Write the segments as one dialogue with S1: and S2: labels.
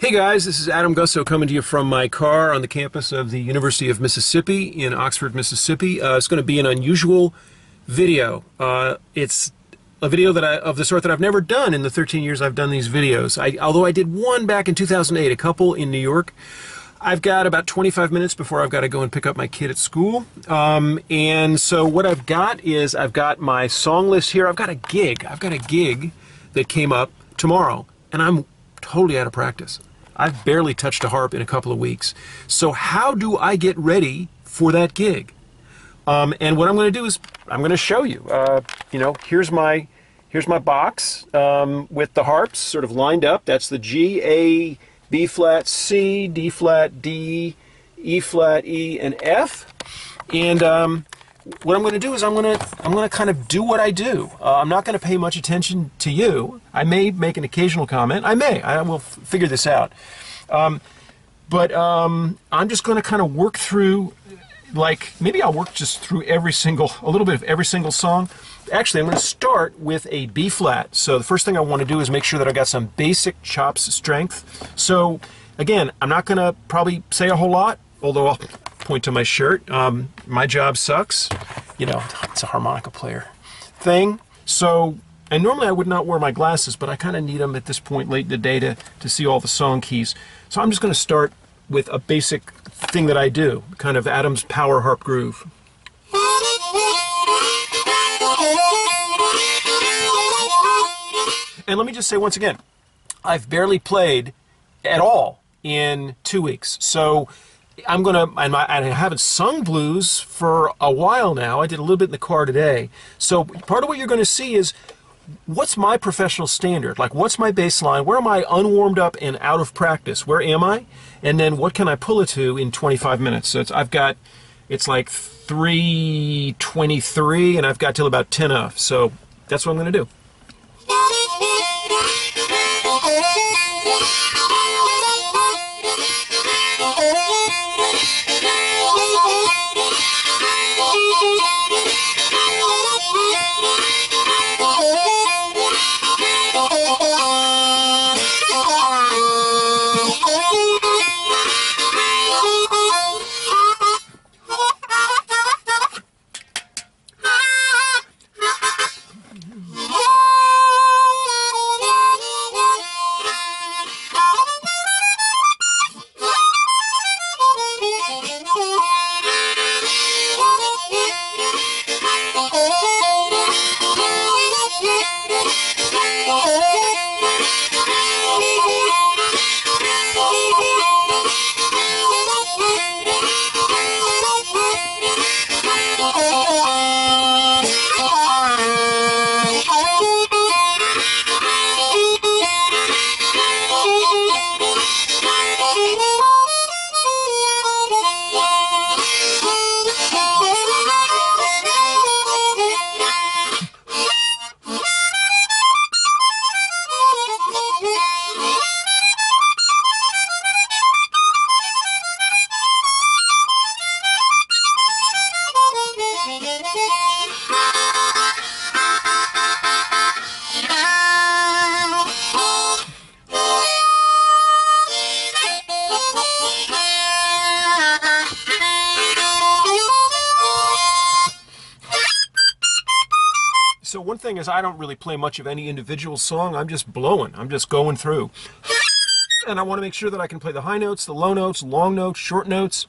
S1: Hey guys, this is Adam Gussow coming to you from my car on the campus of the University of Mississippi in Oxford, Mississippi. Uh, it's going to be an unusual video. Uh, it's a video that I, of the sort that I've never done in the 13 years I've done these videos. I, although I did one back in 2008, a couple in New York. I've got about 25 minutes before I've got to go and pick up my kid at school. Um, and so what I've got is I've got my song list here. I've got a gig. I've got a gig that came up tomorrow, and I'm totally out of practice. I've barely touched a harp in a couple of weeks. So how do I get ready for that gig? Um, and what I'm going to do is I'm going to show you. Uh, you know, here's my here's my box um, with the harps sort of lined up. That's the G, A, B flat, C, D flat, D, E flat, E, and F. And um, what I'm going to do is I'm going to I'm going to kind of do what I do. Uh, I'm not going to pay much attention to you. I may make an occasional comment. I may. I will figure this out. Um, but um, I'm just going to kind of work through, like maybe I'll work just through every single, a little bit of every single song. Actually, I'm going to start with a B flat. So the first thing I want to do is make sure that I got some basic chops strength. So again, I'm not going to probably say a whole lot, although I'll point to my shirt. Um, my job sucks. You know, it's a harmonica player thing. So, and normally I would not wear my glasses, but I kind of need them at this point late in the day to, to see all the song keys. So I'm just going to start with a basic thing that I do, kind of Adam's power harp groove. And let me just say once again, I've barely played at all in two weeks. So I'm gonna, and I haven't sung blues for a while now. I did a little bit in the car today. So part of what you're going to see is what's my professional standard? Like, what's my baseline? Where am I unwarmed up and out of practice? Where am I? And then what can I pull it to in 25 minutes? So I've got, it's like 323, and I've got till about 10 of. So that's what I'm going to do. Thing is I don't really play much of any individual song. I'm just blowing. I'm just going through. And I want to make sure that I can play the high notes, the low notes, long notes, short notes.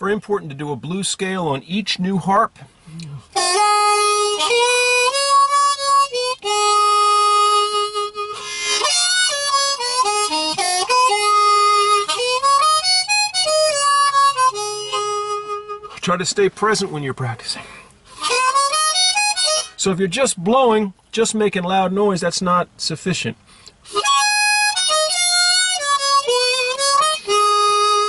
S1: Very important to do a blues scale on each new harp. Try to stay present when you're practicing. So if you're just blowing, just making loud noise, that's not sufficient.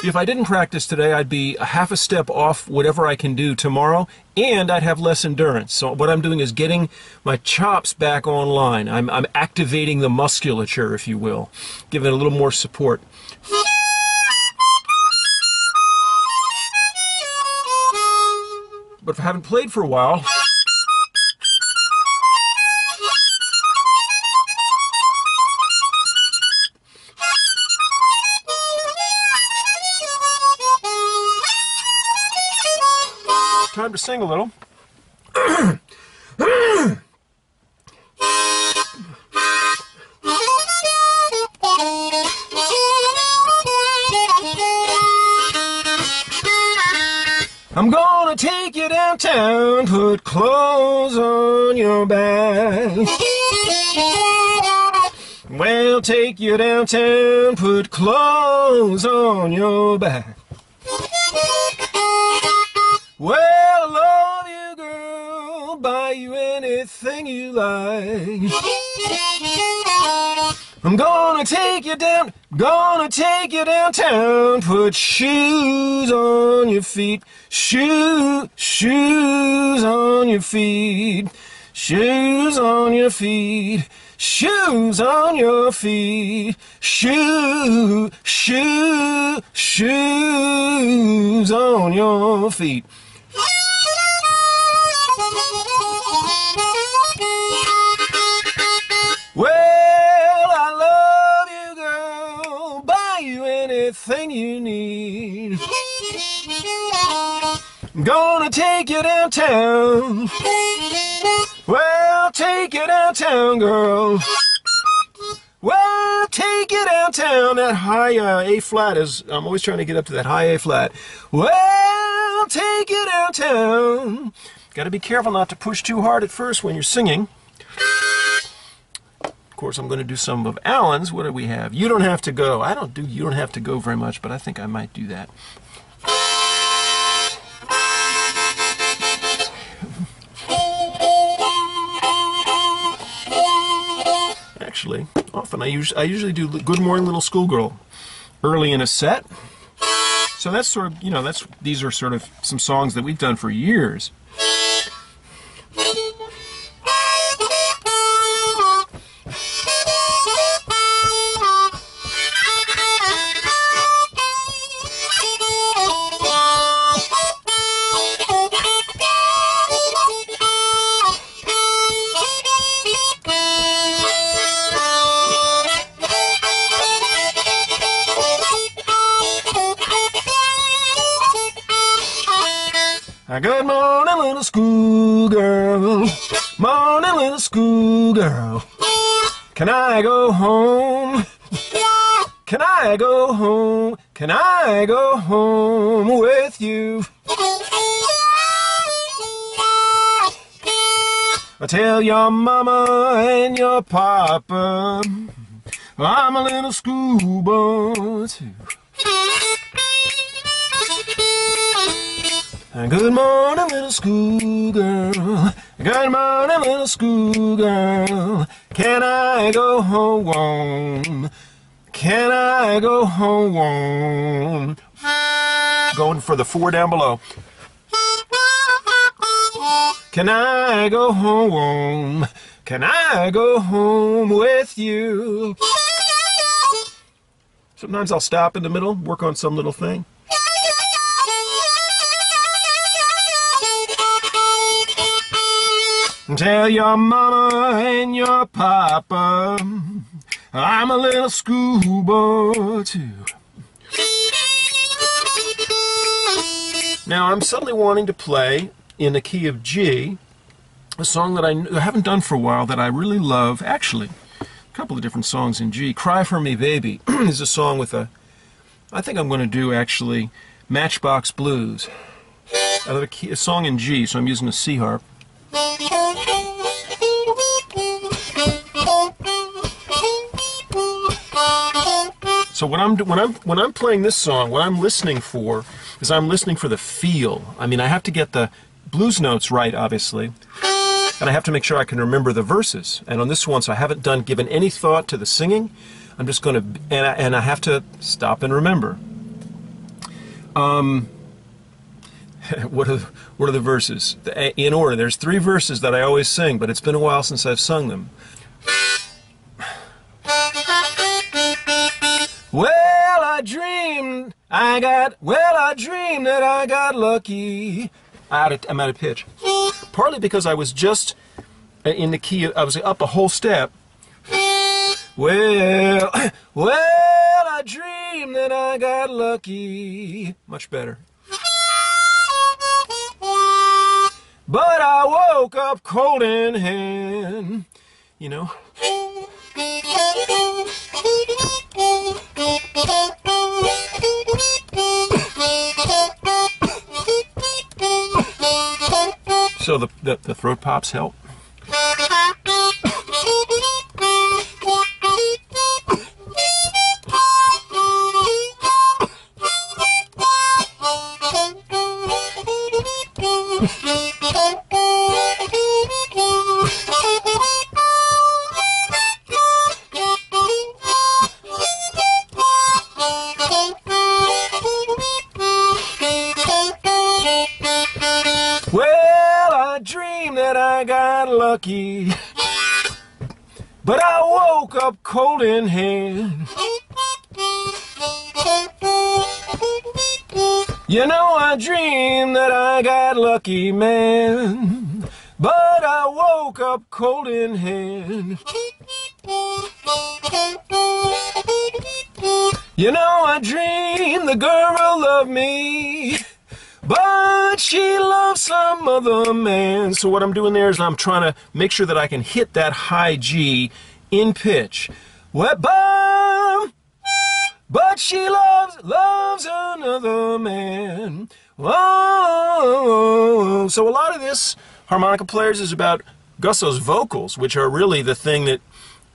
S1: If I didn't practice today, I'd be a half a step off whatever I can do tomorrow, and I'd have less endurance. So what I'm doing is getting my chops back online. I'm, I'm activating the musculature, if you will, giving it a little more support. But if I haven't played for a while, to sing a little. I'm gonna take you downtown, put clothes on your back. Well, take you downtown, put clothes on your back. Gonna take you downtown, put shoes on your feet, shoe, shoes on your feet, shoes on your feet, shoes on your feet, shoe, shoe, shoes on your feet. Anything you need. I'm gonna take you downtown. Well, take you downtown, girl. Well, take you downtown. That high uh, A flat is, I'm always trying to get up to that high A flat. Well, take you downtown. Got to be careful not to push too hard at first when you're singing. Course, I'm going to do some of Alan's. What do we have? You don't have to go. I don't do you don't have to go very much, but I think I might do that. Actually, often I, us I usually do Good Morning Little Schoolgirl early in a set. So that's sort of, you know, that's these are sort of some songs that we've done for years. I tell your mama and your papa I'm a little schoolboy too. Good morning, little schoolgirl. Good morning, little schoolgirl. Can I go home? Can I go home? Going for the four down below. Can I go home? Can I go home with you? Sometimes I'll stop in the middle, work on some little thing. Tell your mama and your papa I'm a little schoolboy too. Now I'm suddenly wanting to play in the key of G, a song that I haven't done for a while that I really love. Actually, a couple of different songs in G. Cry for Me Baby is a song with a, I think I'm going to do actually Matchbox Blues. I have a, key, a song in G, so I'm using a C harp. So when I'm when I'm when I'm playing this song, what I'm listening for is I'm listening for the feel. I mean, I have to get the blues notes right, obviously, and I have to make sure I can remember the verses. And on this one, so I haven't done given any thought to the singing. I'm just going to and I, and I have to stop and remember. Um, what are what are the verses in order? There's three verses that I always sing, but it's been a while since I've sung them. Well, I dreamed I got, well, I dreamed that I got lucky. I'm out of pitch. Partly because I was just in the key, I was up a whole step. Well, well, I dreamed that I got lucky. Much better. But I woke up cold in hand, you know. So the, the, the throat pops help? lucky. But I woke up cold in hand. You know, I dreamed that I got lucky, man. But I woke up cold in hand. You know, I dreamed the girl loved me. But she loves some other man. So what I'm doing there is I'm trying to make sure that I can hit that high G in pitch. What? But she loves, loves another man. So a lot of this harmonica players is about Gussow's vocals, which are really the thing that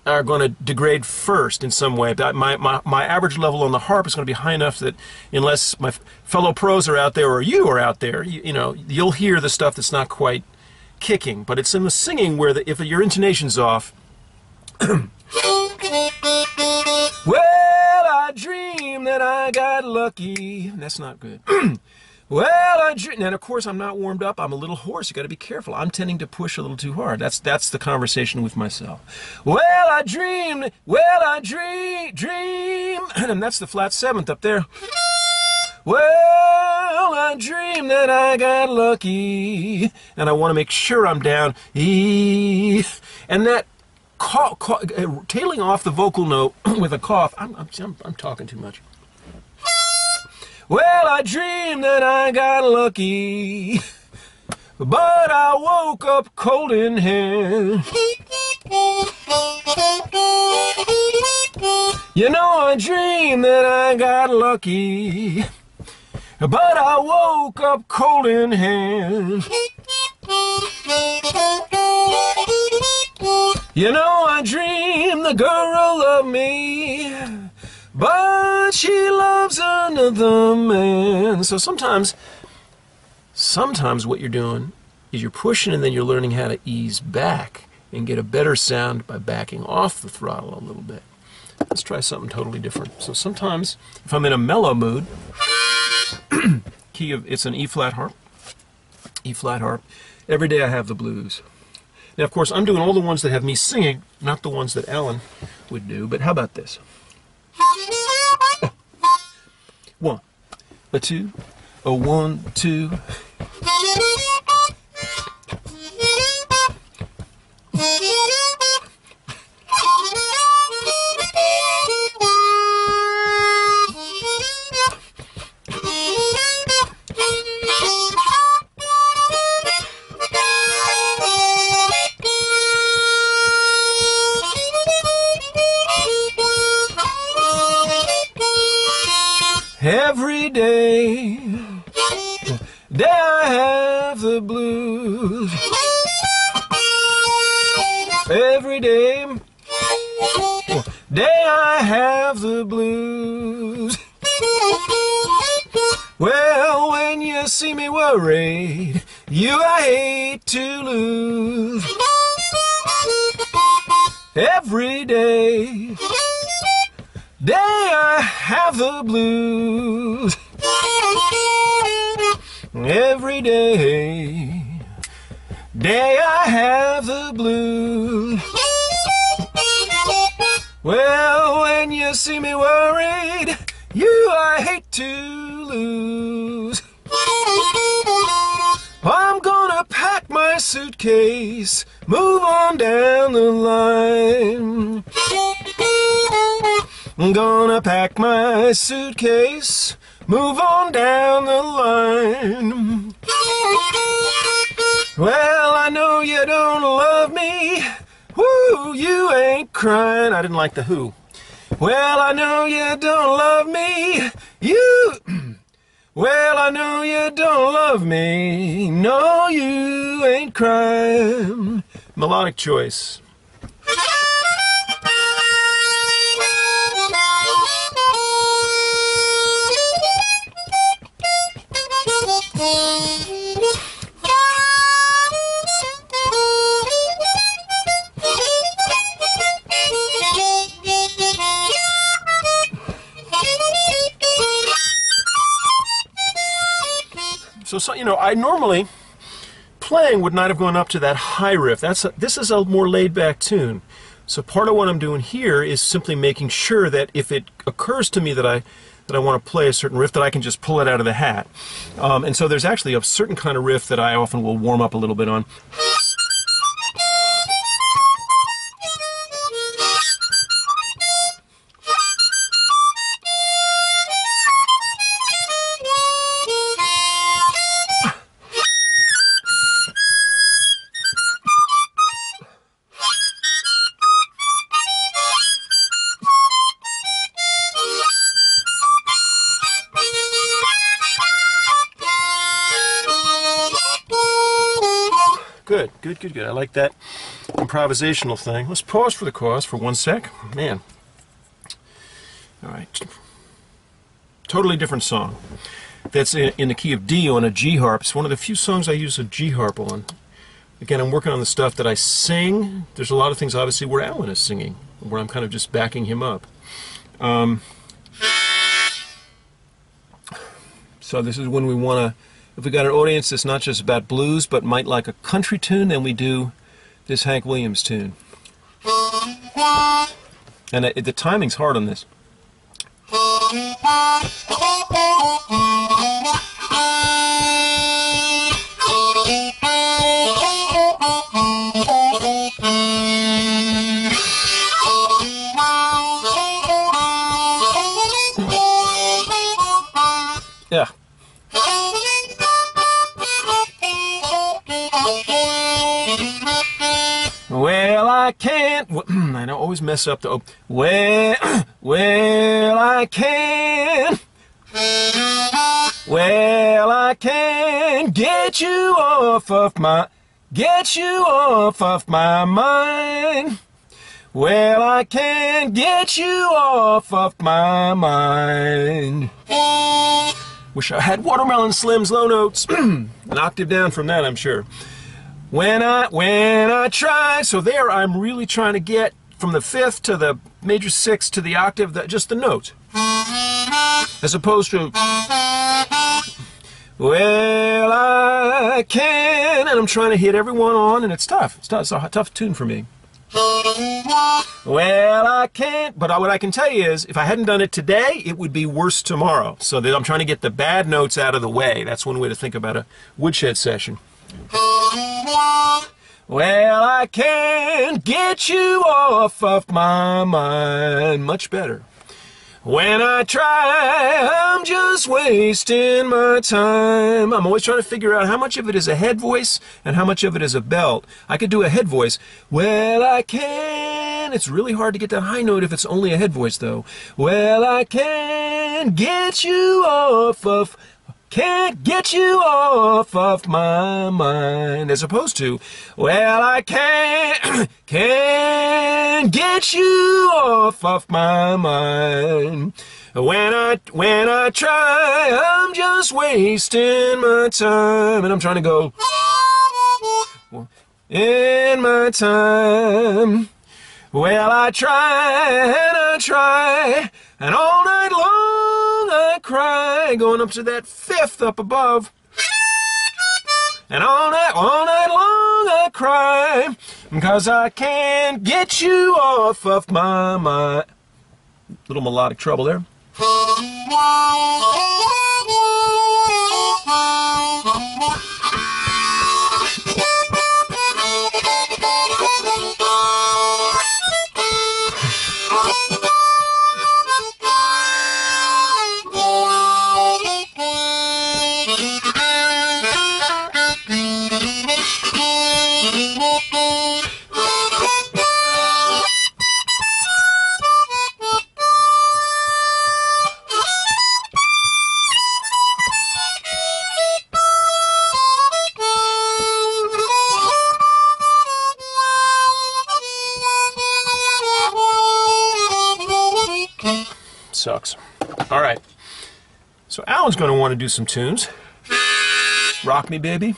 S1: are going to degrade first in some way. My, my, my average level on the harp is going to be high enough that unless my fellow pros are out there or you are out there, you, you know, you'll hear the stuff that's not quite kicking. But it's in the singing where the, if your intonation's off. well, I dream that I got lucky. That's not good. Well, I and of course I'm not warmed up. I'm a little hoarse. You got to be careful. I'm tending to push a little too hard. That's that's the conversation with myself. Well, I dreamed. Well, I dream, dream, and that's the flat seventh up there. Well, I dreamed that I got lucky, and I want to make sure I'm down. E, and that tailing off the vocal note with a cough. I'm, I'm, I'm talking too much. Well, I dreamed that I got lucky, but I woke up cold in hand. You know, I dreamed that I got lucky, but I woke up cold in hand. You know, I dreamed the girl loved me. But she loves another man. So sometimes, sometimes what you're doing is you're pushing and then you're learning how to ease back and get a better sound by backing off the throttle a little bit. Let's try something totally different. So sometimes, if I'm in a mellow mood, key of it's an E flat harp, E flat harp. Every day I have the blues. Now, of course, I'm doing all the ones that have me singing, not the ones that Alan would do. But how about this? one, a two, a one, two. Every day, day I have the blues. Every day, day I have the blues. Well, when you see me worried, you I hate to lose. I'm gonna pack my suitcase, move on down the line. I'm gonna pack my suitcase, move on down the line. Well, I know you don't love me. Woo, you ain't crying. I didn't like the who. Well, I know you don't love me. You. Well, I know you don't love me. No, you ain't crying. Melodic choice. So, so you know, I normally playing would not have gone up to that high riff. That's a, this is a more laid back tune. So part of what I'm doing here is simply making sure that if it occurs to me that I that I want to play a certain riff, that I can just pull it out of the hat. Um, and so there's actually a certain kind of riff that I often will warm up a little bit on. Good. I like that improvisational thing. Let's pause for the cause for one sec. Man. All right. Totally different song. That's in, in the key of D on a G harp. It's one of the few songs I use a G harp on. Again, I'm working on the stuff that I sing. There's a lot of things, obviously, where Alan is singing, where I'm kind of just backing him up. Um, so this is when we want to if we got an audience that's not just about blues but might like a country tune, then we do this Hank Williams tune. And it, the timing's hard on this. I can't. I always mess up the. Oh, well, well, I can't. Well, I can get you off of my, get you off of my mind. Well, I can get you off of my mind. Wish I had Watermelon Slim's low notes. An octave down from that, I'm sure. When I when I try, so there I'm really trying to get from the fifth to the major sixth to the octave, that just the note, as opposed to well I can, and I'm trying to hit everyone on, and it's tough. It's tough. It's a tough tune for me. Well, I can't, but what I can tell you is, if I hadn't done it today, it would be worse tomorrow. So I'm trying to get the bad notes out of the way. That's one way to think about a woodshed session. Well, I can't get you off of my mind. Much better. When I try, I'm just wasting my time. I'm always trying to figure out how much of it is a head voice and how much of it is a belt. I could do a head voice. Well, I can It's really hard to get that high note if it's only a head voice, though. Well, I can't get you off of can't get you off of my mind as opposed to well i can't can't get you off of my mind. When i when i try i'm just wasting my time and i'm trying to go in my time. Well i try and i try and all night long I cry, going up to that fifth up above. And all night, all night long I cry, because I can't get you off of my mind. Little melodic trouble there. Do some tunes. Rock me, baby.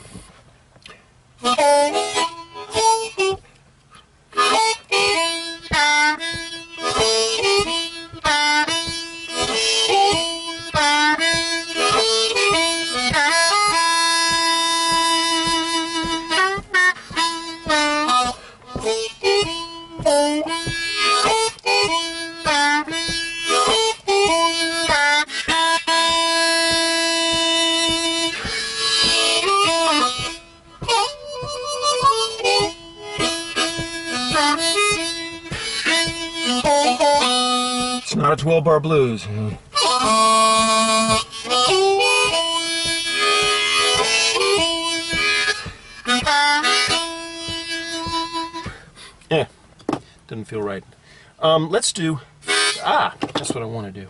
S1: Bar blues. Yeah, doesn't feel right. Um, let's do. Ah, that's what I want to do.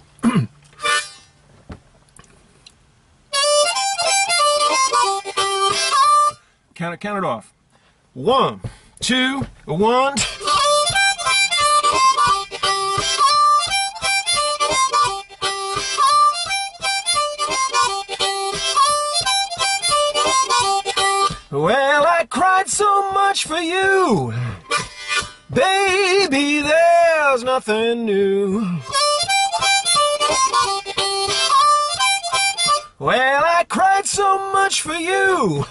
S1: count it, count it off. One, two, one. For you. Baby, there's nothing new. Well, I cried so much for you.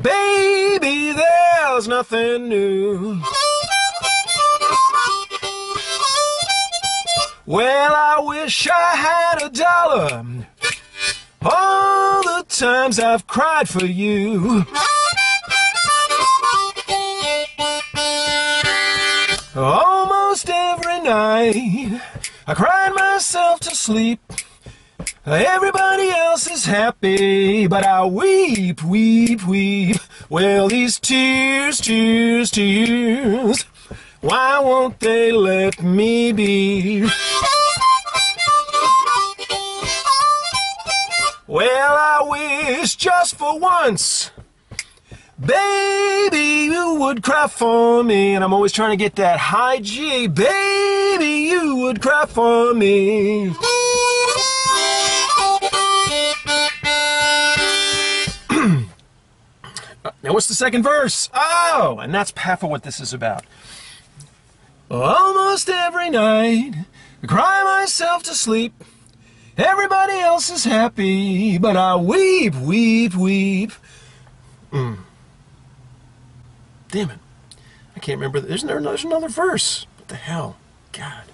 S1: Baby, there's nothing new. Well, I wish I had a dollar. All the times I've cried for you. Almost every night, I cried myself to sleep. Everybody else is happy, but I weep, weep, weep. Well, these tears, tears, tears, why won't they let me be? Well, I wish just for once, baby, you would cry for me. And I'm always trying to get that high G. Baby, you would cry for me. now, what's the second verse? Oh, and that's half of what this is about. Almost every night, I cry myself to sleep. Everybody else is happy, but I weep, weep, weep. Mm. Damn it. I can't remember. There's another, there's another verse. What the hell? God.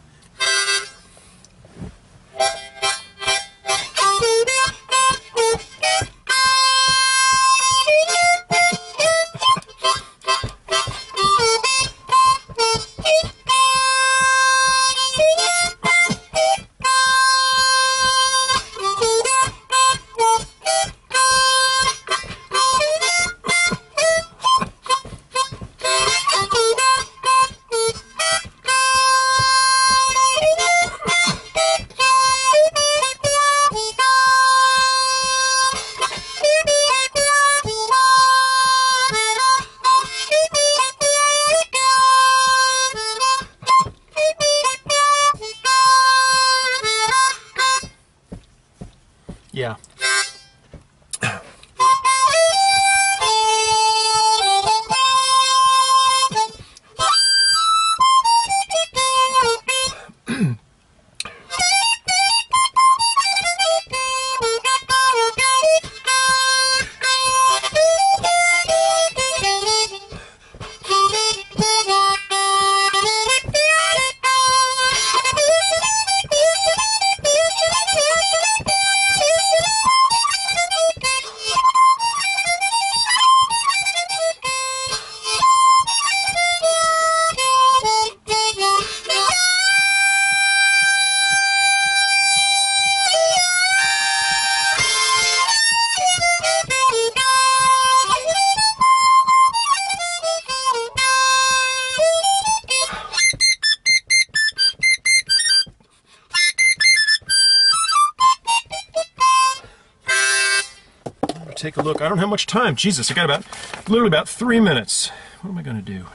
S1: I don't have much time. Jesus, I got about, literally about three minutes. What am I going to do?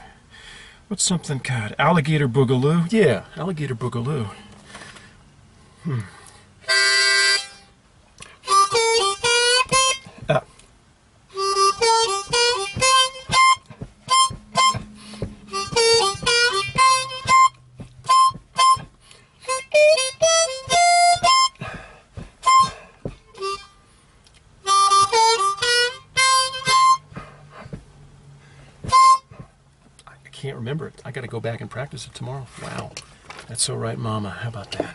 S1: What's something, God, alligator boogaloo? Yeah, alligator boogaloo. Hmm. Got to go back and practice it tomorrow. Wow. That's all right, Mama. How about that?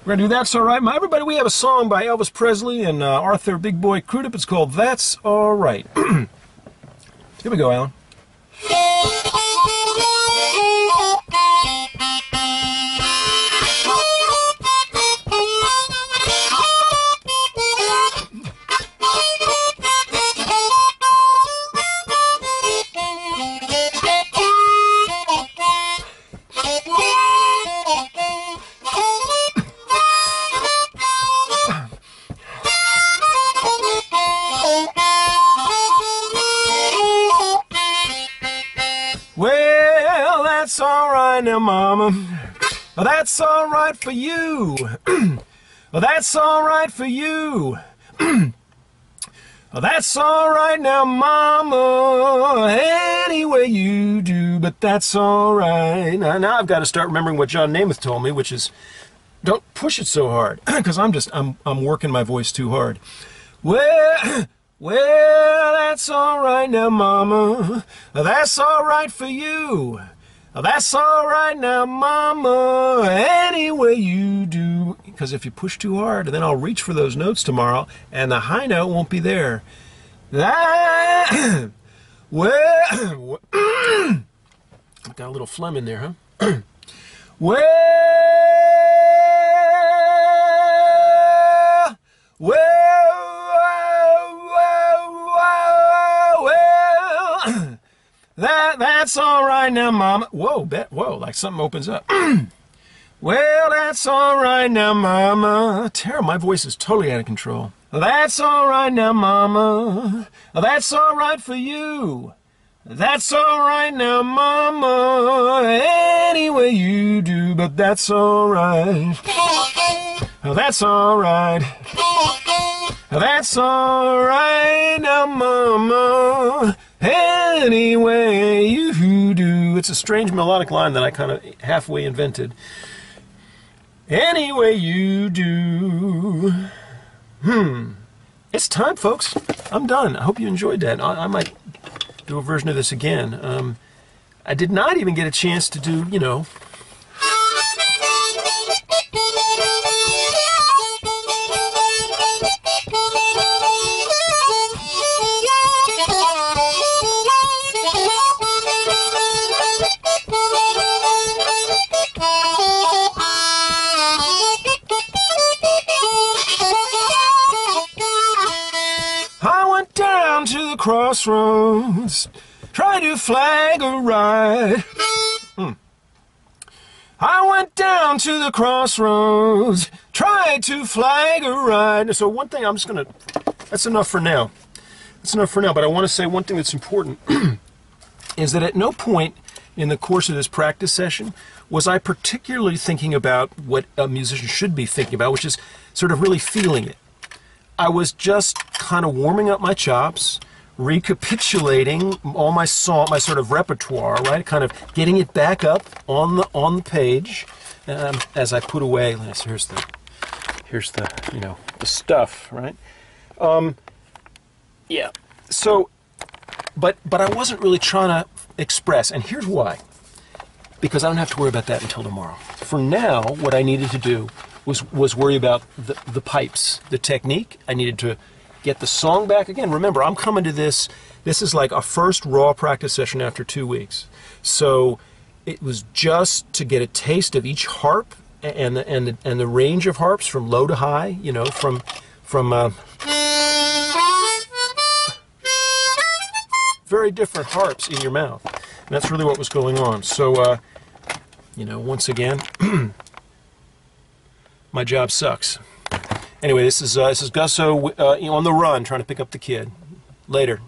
S1: We're going to do That's All Right, Ma. Everybody, we have a song by Elvis Presley and uh, Arthur Big Boy Crudup. It's called That's All Right. Here we go, Alan. Now, Mama. Well, that's all right for you. well, that's all right for you. well, that's all right now, Mama. Any way you do, but that's all right. Now, now I've got to start remembering what John Namath told me, which is don't push it so hard, because I'm just I'm I'm working my voice too hard. Well. Well, that's all right now, Mama. That's all right for you. That's all right now, Mama. Any way you do. Because if you push too hard, then I'll reach for those notes tomorrow, and the high note won't be there. That. Well. Got a little phlegm in there, huh? well. Well. That that's all right now, Mama. Whoa, bet. Whoa, like something opens up. well, that's all right now, Mama. Tara, my voice is totally out of control. That's all right now, Mama. That's all right for you. That's all right now, Mama. Any way you do, but that's all right. That's all right. That's all right now, Mama. Anyway, you do. It's a strange melodic line that I kind of halfway invented. Anyway, you do. Hmm. It's time, folks. I'm done. I hope you enjoyed that. I, I might do a version of this again. Um, I did not even get a chance to do, you know, crossroads, trying to flag a ride. Hmm. I went down to the crossroads, tried to flag a ride. So one thing I'm just gonna, that's enough for now. That's enough for now, but I want to say one thing that's important is that at no point in the course of this practice session was I particularly thinking about what a musician should be thinking about, which is sort of really feeling it. I was just kind of warming up my chops, recapitulating all my my sort of repertoire, right? Kind of getting it back up on the on the page um, as I put away. Here's the here's the you know the stuff, right? Um, yeah. So, but but I wasn't really trying to express, and here's why. Because I don't have to worry about that until tomorrow. For now, what I needed to do was was worry about the, the pipes, the technique. I needed to get the song back again. Remember, I'm coming to this. This is like a first raw practice session after two weeks. So it was just to get a taste of each harp and the, and the, and the range of harps from low to high. You know, from from uh, very different harps in your mouth. And that's really what was going on. So, uh, you know, once again, my job sucks. Anyway, this is uh, this is Gussow uh, on the run, trying to pick up the kid. Later.